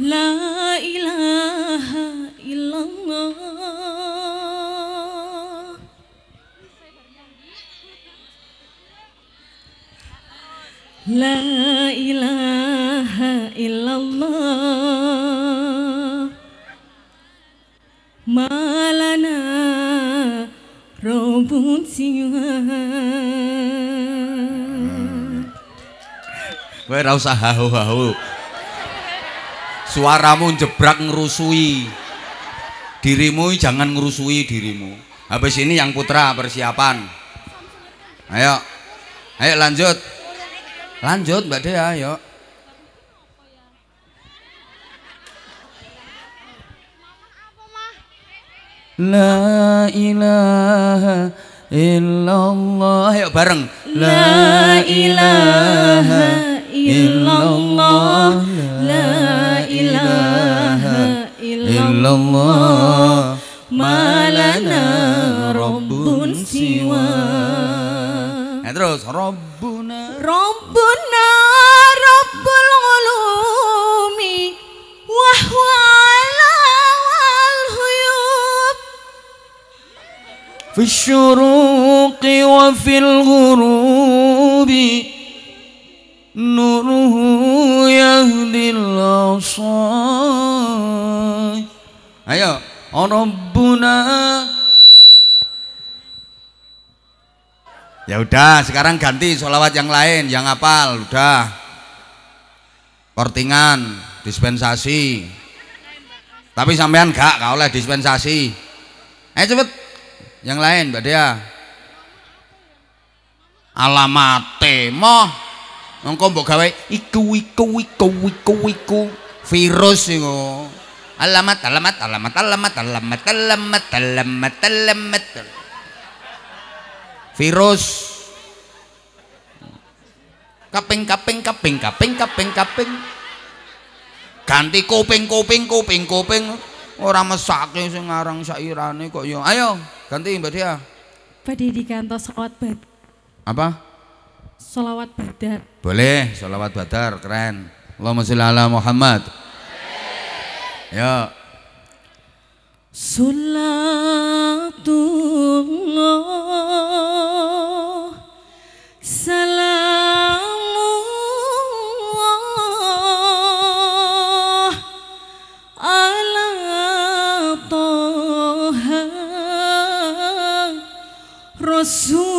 La ilaha illallah. La ilaha illallah. Malana robun siwa. Kowe ora usah hahu-hahu. Suaramu jebrak ngerusui. Dirimu jangan ngerusui dirimu. Habis ini yang putra persiapan. Ayo. Ayo lanjut. Lanjut Mbak Dea, ayo. La ilaha illallah. Ayo bareng. La ilaha إلا الله لا إله إلا الله ما لنا رب سوى terus Rabbuna Rabbuna Rabbul ulumi wa huwa ala wal huyub fi syuruqi wa fil ghurubi نوره يهدي العصاي ayo ربنا ya udah sekarang ganti sholawat yang lain yang hafal udah kortingan dispensasi tapi sampean gak kau oleh dispensasi ayo cepet yang lain Mbak Dea alamate moh Engko mbok gawe iku iku iku iku iku virus iku. Alamat alamat alamat alamat alamat alamat alamat alamat. Virus. Kaping kaping kaping kaping kaping kaping. Ganti kuping kuping kuping kuping. ora mesake sing aran sairane kok ya. Ayo, ganti Mbak Dia. Badhe dikantos obat. Apa? Sholawat badat boleh sholawat badar keren. Allahumma sholli ala Muhammad. Ya Salatullah Salamullah Ala Toha Rasulillah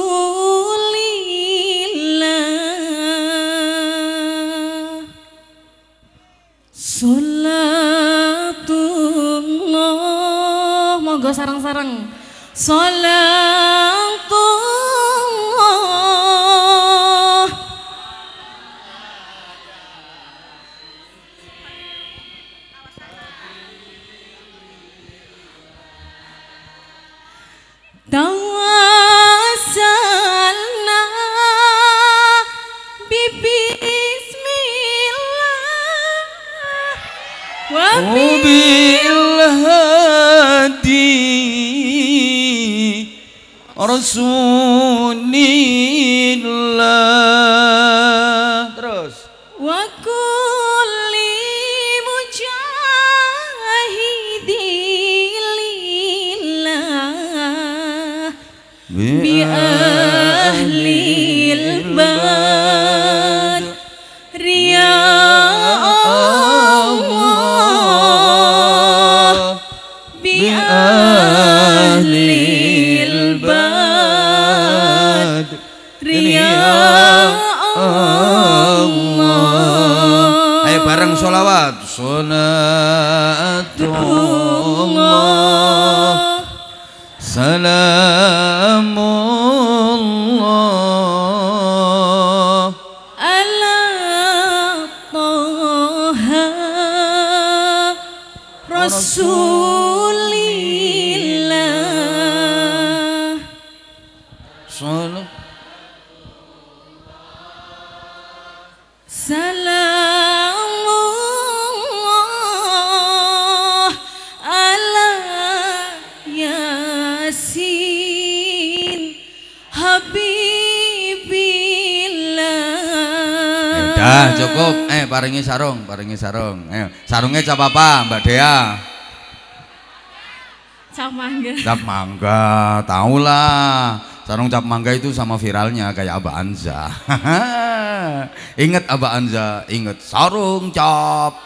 Wabil hadi Rasulillah Salamu Dah cukup. Eh paringi sarung, paringi sarung. Ayo, sarungnya cap apa, Mbak Dea? Cap mangga. Cap mangga, tahu lah. Sarung cap mangga itu sama viralnya kayak Aba Anza. ingat Aba Anza, ingat sarung cap.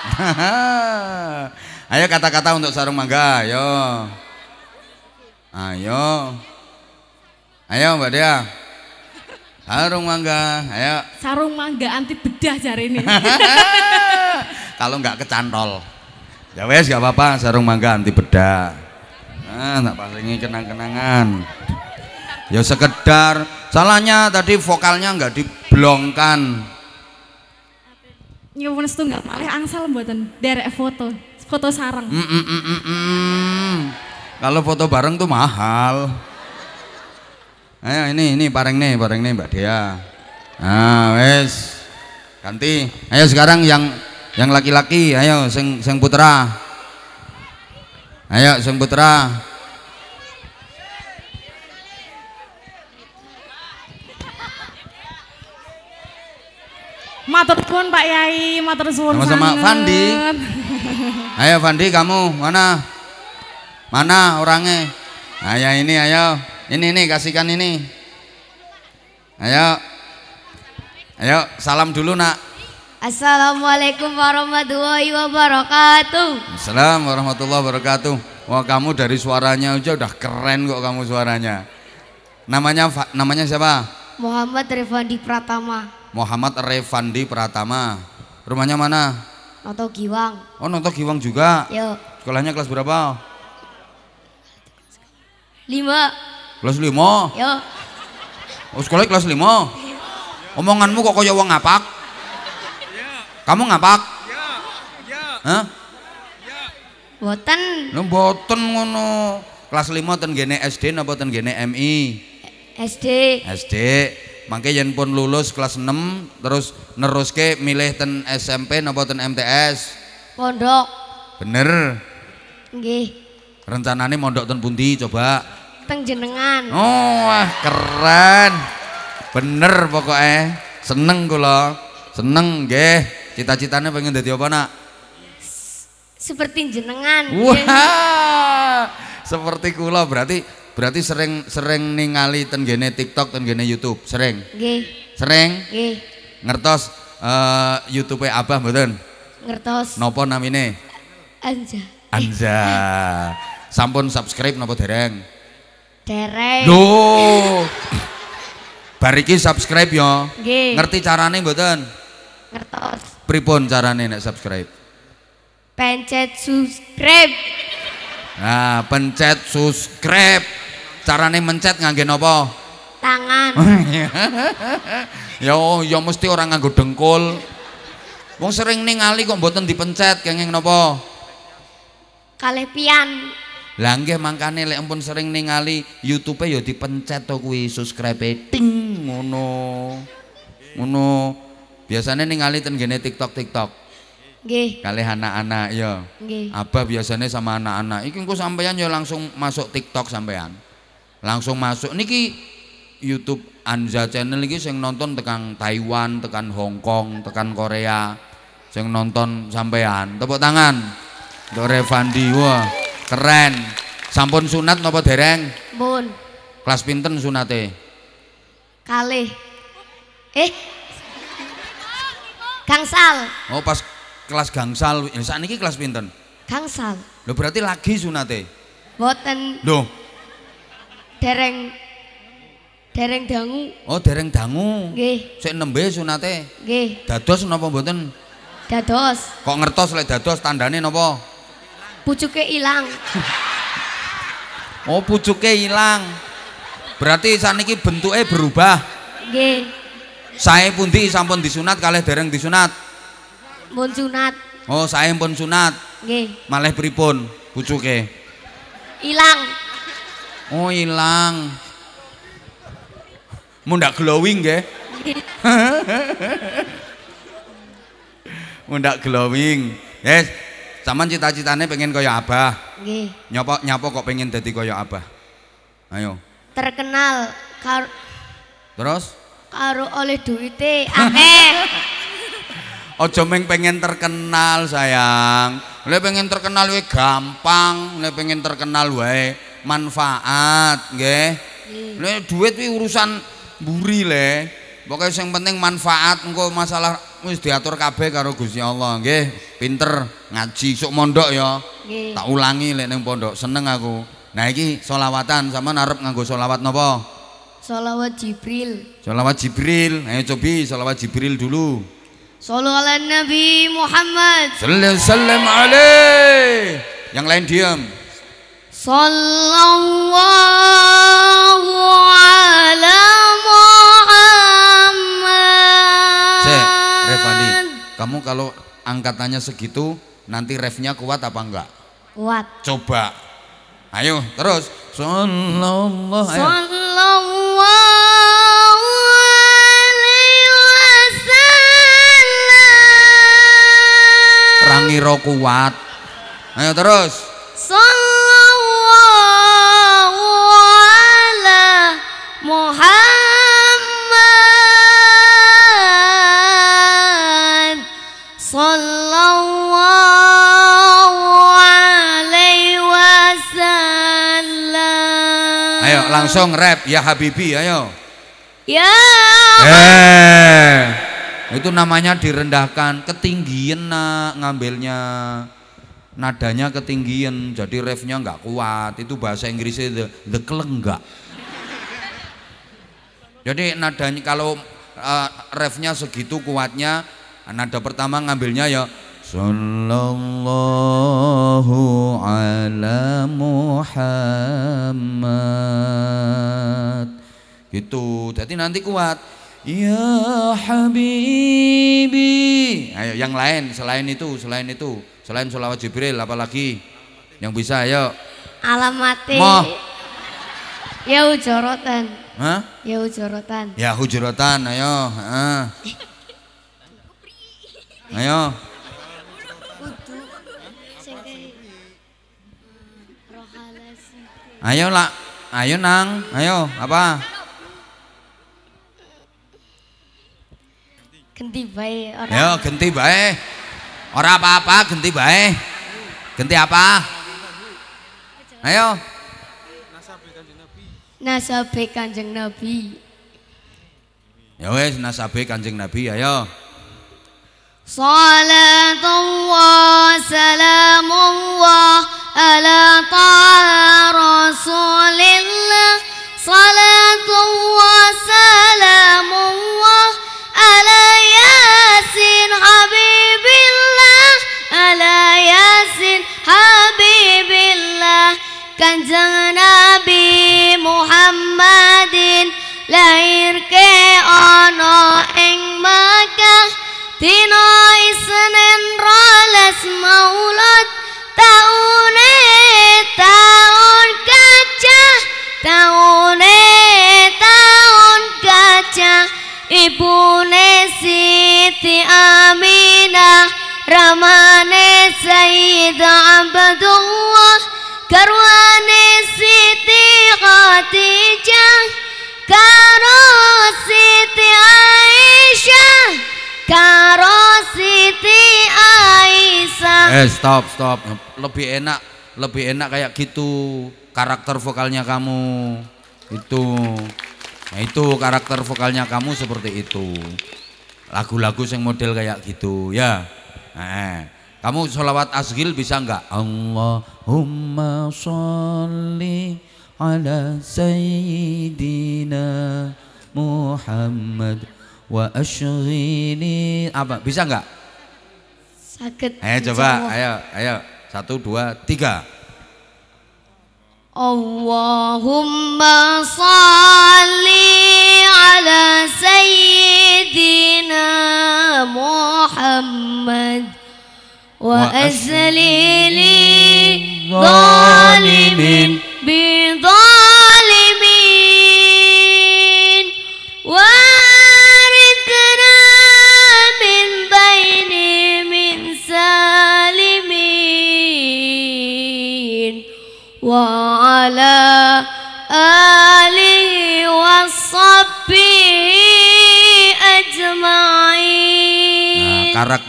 ayo kata-kata untuk sarung mangga, ayo. Ayo. Ayo Mbak Dea. Sarung mangga, ayo. Sarung mangga anti bedah jari ini. Kalau nggak kecantol. Ya wes gak apa-apa, sarung mangga anti bedah. Nah, tak palingi kenang-kenangan. Ya sekedar salahnya tadi vokalnya nggak diblongkan. Nyuwun setunggal malih angsal mboten derek foto. Foto sarang. Mm, mm, mm, mm, mm. Kalau foto bareng tuh mahal. Ayo ini ini pareng nih, pareng nih Mbak Dea. Nah, wes. Ganti. Ayo sekarang yang yang laki-laki, ayo sing sing putra. Ayo sing putra. Matur suwun Pak Yai, matur suwun Sama-sama. Fandi. Ayo Fandi kamu mana? Mana orangnya? Ayo ini ayo. Ini nih kasihkan ini. Ayo. Ayo salam dulu nak. Assalamualaikum warahmatullahi wabarakatuh. Assalamualaikum warahmatullahi wabarakatuh. Wah kamu dari suaranya aja udah keren kok kamu suaranya. Namanya namanya siapa? Muhammad Revandi Pratama, Muhammad Revandi Pratama. Rumahnya mana? Noto Giwang. Oh Noto Giwang juga. Yo, Sekolahnya kelas berapa? lima. Kelas 5. Yo, Oh sekolah kelas 5. Omonganmu kok kaya wong ngapak? Kamu ngapak? Hah? boten Lho mboten ngono. Kelas 5 ten gene SD napa ten gene MI? SD. SD. Mangke yen pun lulus kelas 6 terus neruske milih ten SMP napa ten MTS? Pondok. Bener. Nggih, Rencanane mondok ten pundi coba? Teng jenengan. Oh, wah keren. Bener pokoknya. Seneng kula. Seneng nggih. Cita-citanya pengen dadi apa, Nak? Seperti jenengan. Wah. Seperti kula berarti berarti sering sering ningali ten gene TikTok ten gene YouTube. Sering. Nggih, Sering nggih. ngertos eh YouTube Abah mboten? Ngertos. Napa namine? Anja. Anja. Sampun subscribe napa dereng? Dereng. Loh. Bar iki subscribe ya. Nggih. Ngerti carane mboten? Ngertos. Pripun carane nek subscribe? Pencet subscribe. Nah, pencet subscribe. Carane mencet ngangge napa? Tangan. ya ya mesti orang nganggo dengkul. Wong sering ningali kok mboten dipencet kenging napa? Kalih pian. Lah nggih mangkane lek ampun sering ningali YouTube ya dipencet to kuwi subscribe ting ngono. Ngono. Biasanya ningali ten gene TikTok TikTok Nggih, kalih anak-anak ya. nggih. Abah biasanya sama anak-anak. Iki engko sampean ya langsung masuk TikTok sampean. Langsung masuk niki YouTube Anza channel iki sing nonton tekan Taiwan, tekan Hong Kong, tekan Korea. Sing nonton sampean. Tepuk tangan. Untuk Revandi. Wah, keren. Sampun sunat napa dereng? Bun. Kelas pinten sunate? Kalih. Eh. Gangsal. Oh, pas kelas gangsal. Ya, saat niki kelas pinten? Gangsal. Loh berarti lagi sunate. Boten Loh, dereng dereng dangu. oh dereng dangu. Nggih, Sik nembe sunate. nggih. Dados napa mboten? Dados. Kok ngertos lek dados tandane napa? Pucuke ilang. Oh, pucuke ilang. Berarti saniki bentuke berubah. Nggih. Sae pundi sampun disunat kalih dereng disunat? Mun sunat. Oh, sae pun sunat. Nggih. Malih pripun pucuke? Ilang. Oh, ilang. Mundak glowing. Nggih. Mundak glowing. Yes. Saman cita-citane pengen kaya Abah. Nggih. Nyapa nyapa kok pengen dadi kaya Abah? Ayo. Terkenal kar Terus karo oleh duite akeh. Ojo meng pengen terkenal sayang. Lek pengen terkenal wae gampang, lek pengen terkenal wae manfaat, nggih. Lek duit kuwi urusan mburi le. Pokoknya yang penting manfaat engko masalah wis diatur kabeh karo Gusti Allah, nggih. Pinter ngaji sok mondok ya. Nggih. Tak ulangi lek ning pondok seneng aku. Nah iki solawatan sama arep nganggo solawat napa? Salawat Jibril. Solawat Jibril. Ayo cobi solawat Jibril dulu. Sallu ala Nabi Muhammad. Sallallahu sallam alaih. Yang lain diam. Sallallahu kamu kalau angkatannya segitu nanti refnya kuat apa enggak? Kuat. Coba. Ayo, terus. Sallallahu ayo. Sallallahu alaihi wasallam. Rangiro kuat. Ayo terus. Sallallahu langsung rap ya Habibi, ayo. Ya Eh. Itu namanya direndahkan, ketinggian nak ngambilnya. Nadanya ketinggian, jadi refnya nggak kuat. Itu bahasa Inggrisnya the, the kelenggak. Jadi nadanya kalau eh, refnya segitu kuatnya, nada pertama ngambilnya ya Sallallahu ala Muhammad. Gitu. Jadi nanti kuat. Ya habibi. Ayo yang lain selain itu selain itu. Selain sholawat jibril apalagi? Yang bisa ayo. Alamate Moh. Ya ujorotan Hah? Ya ujorotan ya hujuratan ayo. Heeh. ayo ayo lah ayo nang ayo apa Ganti bae ora. Ayo ganti bae. Ora apa-apa, ganti bae. Ganti apa? Ayo. Nasabe Kanjeng Nabi. Ya wes nasabe Kanjeng Nabi, ayo. Salatullah salamullah ألا طال رسول الله صلاة وسلام على ياسين حبيب الله؟ على ياسين حبيب الله؟ كنزنا نبي محمد lahir ke ono ing Makkah dina Isnin rolas Maulud taun Eh stop stop. Lebih enak lebih enak kayak gitu karakter vokalnya kamu. Itu. Nah itu karakter vokalnya kamu seperti itu. Lagu-lagu yang model kayak gitu ya. Nah, kamu sholawat asgil bisa nggak? Allahumma sholli ala sayyidina Muhammad wa ashghini apa bisa nggak? Sakit. Ayo coba, Jawa. ayo, ayo. Satu, dua, tiga. Allahumma salli ala Sayyidina Muhammad wa asli li zalimin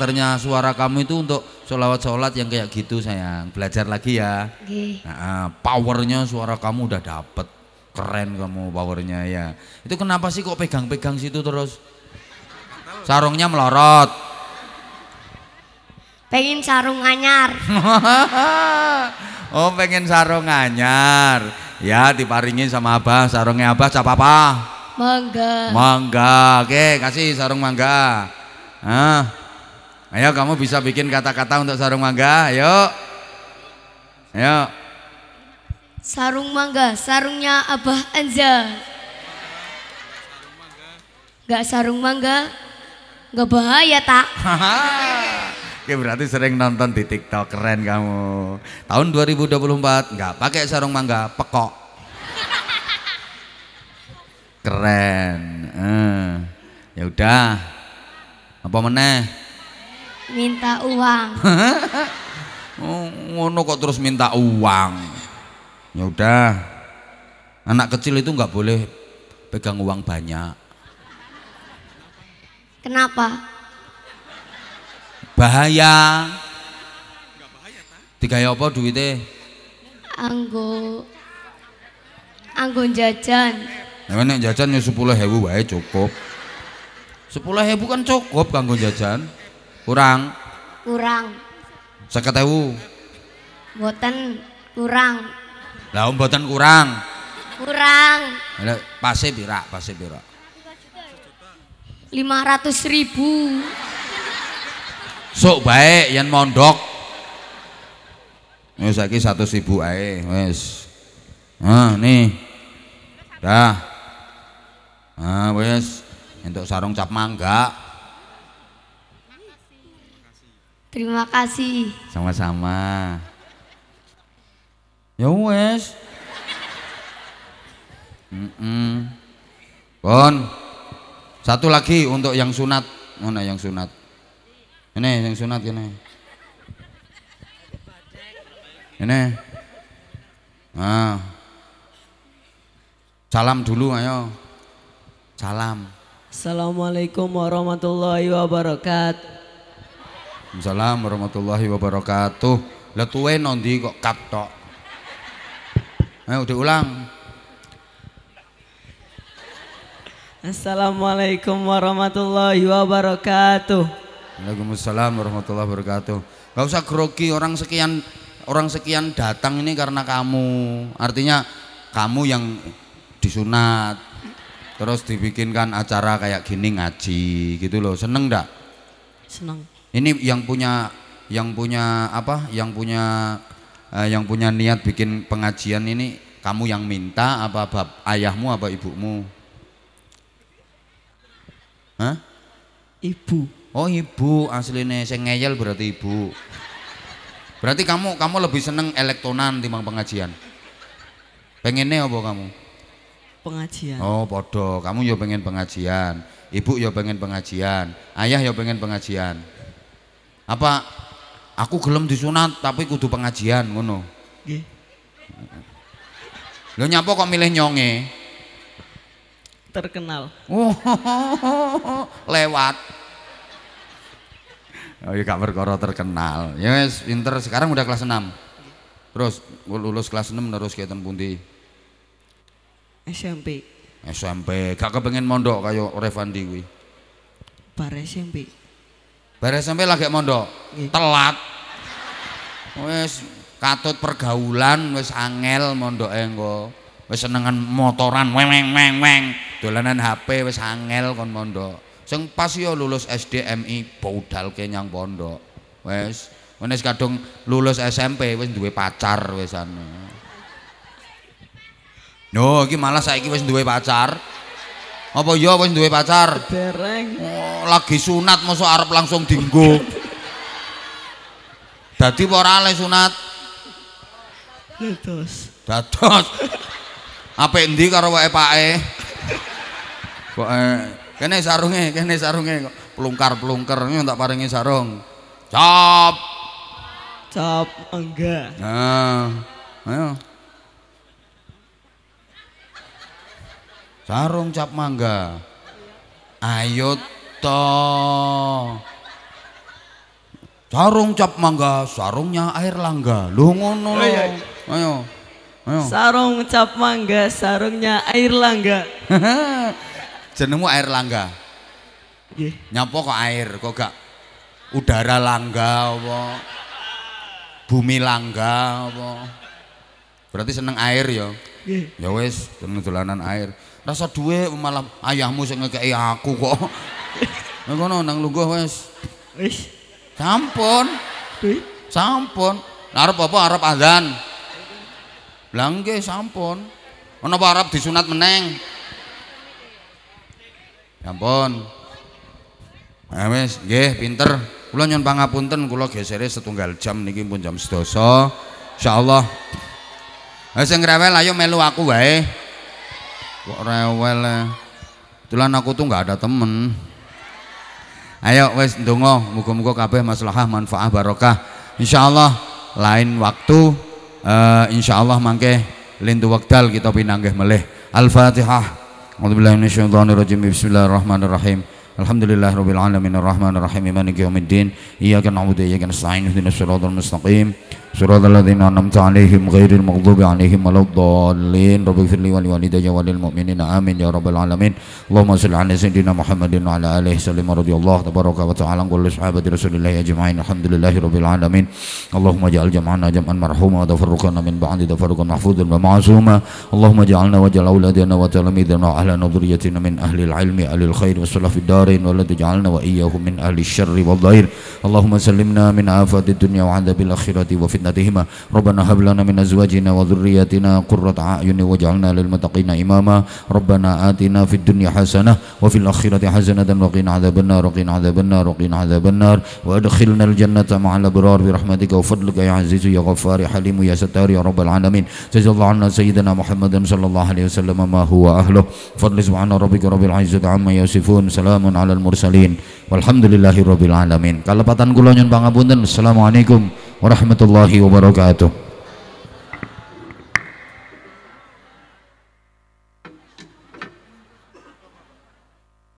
karakternya suara kamu itu untuk sholawat-sholawat yang kayak gitu sayang. Belajar lagi ya. Nah, powernya suara kamu udah dapet. Keren kamu powernya ya. Itu kenapa sih kok pegang-pegang situ terus? Sarungnya melorot. Pengen sarung anyar. oh pengen sarung anyar. Ya diparingin sama abah. Sarungnya abah cap apa? Mangga. Mangga. Oke kasih sarung mangga. Ah. Ayo kamu bisa bikin kata-kata untuk sarung mangga. Ayo. Ayo. Sarung mangga, sarungnya Abah Anja. Gak sarung mangga, gak bahaya tak? Oke berarti sering nonton di TikTok keren kamu. Tahun 2024 nggak pakai sarung mangga, pekok. Keren. Eh. Ya udah. Apa meneh? Minta uang. Oh, ngono kok terus minta uang. Ya udah. Anak kecil itu nggak boleh pegang uang banyak. Kenapa? Bahaya. Digawe apa duitnya? Anggo Anggo jajan. Ya nek jajan ya 10.000 wae cukup. 10.000 kan cukup kanggo jajan. Kurang Kurang. 50.000. Boten kurang. Lah om mboten kurang. Kurang. Lah pase pira? Pase pira? 500 ribu. Sok baik yen mondok. Wis saiki 100.000 ae wis. Ah nih. Dah. Ah wis entuk sarung cap mangga. Terima kasih. Sama-sama. Ya wes. Mm Bon. Satu lagi untuk yang sunat. Mana yang sunat? Ini yang sunat ini. Ini. Nah. Salam dulu ayo. Salam. Assalamualaikum warahmatullahi wabarakatuh. Assalamualaikum warahmatullahi wabarakatuh. Lah tuwe nondi kok kat tok. Ayo diulang. Assalamualaikum warahmatullahi wabarakatuh. Waalaikumsalam warahmatullahi wabarakatuh. Gak usah grogi orang sekian orang sekian datang ini karena kamu. Artinya kamu yang disunat. Terus dibikinkan acara kayak gini ngaji gitu loh. Seneng ndak? Senang. Ini yang punya yang punya apa? Yang punya eh, yang punya niat bikin pengajian ini kamu yang minta apa bab ayahmu apa ibumu? Hah? Ibu. Oh ibu aslinya saya ngeyel berarti ibu. Berarti kamu kamu lebih seneng elektonan timbang pengajian. Pengennya apa kamu? Pengajian. Oh podo, kamu ya pengen pengajian, ibu ya pengen pengajian, ayah ya pengen pengajian. Apa? Aku gelem disunat tapi kudu pengajian ngono. Nggih. Lo nyapa kok milih nyonge? Terkenal. Oh, lewat. Oh iya gak perkara terkenal. Ya wis pinter sekarang udah kelas 6. Terus lulus kelas 6 terus kegiatan pundi? SMP. SMP. Gak kepengen mondok kayak Revandi kuwi. Bar SMP. Bar SMP lagi mondok. Telat. Wis katut pergaulan wis angel mondoke engko. Wis senengan motoran weng weng weng. Dolanan HP wis angel kon mondok. Sing pas yo lulus SD MI budalke nyang pondok. Wis wis kadung lulus SMP wis duwe pacar wisane. No, iki malah saiki wis duwe pacar. Apa iya wis duwe pacar? Dereng. Oh, lagi sunat mosok arep langsung dinggo. Dadi ora le sunat? Ledos. Dados. Apik endi karo wae pake? Kok eh, kene sarunge, kene sarunge kok plungkar-plungker ini tak paringi sarung. Cop. Cap enggak. Nah, ayo. Sarung cap mangga. Ayo to. Sarung cap mangga, sarungnya air langga. Lu ngono lho. Ayo. Ayo. Sarung cap mangga, sarungnya air langga. Jenengmu air langga. Nggih. Nyapa kok air, kok gak udara langga apa? Bumi langga apa? Berarti seneng air ya. Ya wis, dolanan air. Rasa duwe malah ayahmu sing ngekeki aku kok. Nah kono nang lungguh wis. Wis. Sampun. Sampun. Arep apa arep azan? Lah nggih sampun. Ana apa arep disunat meneng? Sampun. Ya wis, nggih pinter. Kula nyuwun pangapunten kula gesere setunggal jam niki pun jam 12. Insyaallah. Sing rewel ayo melu aku wae. Kok rewel. eh. Tulan aku tuh nggak ada temen. Ayo wis ndonga muga-muga kabeh maslahah manfaah barokah. Insyaallah lain waktu eh insyaallah mangke lintu wekdal kita pinanggih melih. Al-Fatihah. Rajim. Bismillahirrahmanirrahim. Alhamdulillah rabbil alamin arrahmanir rahim maliki iyyaka na'budu wa iyyaka nasta'in ihdinas siratal mustaqim صراط الذين أنعمت عليهم غير المغضوب عليهم ولا الضالين. رب اغفر لي ولوالدي وللمؤمنين. آمين يا رب العالمين. اللهم صل على سيدنا محمد وعلى آله وسلم. رضي الله تبارك وتعالى كل صحابة رسول الله أجمعين. الحمد لله رب العالمين. اللهم اجعل جمعنا جمعا مرحوما وتفرقنا من بعد تفرقا محفوظا ومعصوما. اللهم اجعلنا واجعل أولادنا وتلاميذنا وأهل نظريتنا من أهل العلم أهل الخير والسلف في الدارين ولا تجعلنا وإياهم من أهل الشر والضير. اللهم سلمنا من آفات الدنيا وعذاب الآخرة وفي Fitnatihima Rabbana hab lana min azwajina wa dhurriyyatina qurrata a'yun waj'alna lil muttaqina imama. Rabbana atina fid dunya hasanah wa fil akhirati hasanatan wa qina 'adzabannar wa qina wa adkhilna al jannata ma'al bi rahmatika wa fadlika ya azizu ya ghaffar ya ya sattar ya rabbal alamin. Jazallahu anna sayyidina muhammadan sallallahu alaihi wasallam huwa ahluh. Fadli subhana rabbika rabbil izzati amma yasifun. Salamun alal mursalin. Alamin. Kalepatan kula nyun pangapunten. Assalamualaikum warahmatullahi wabarakatuh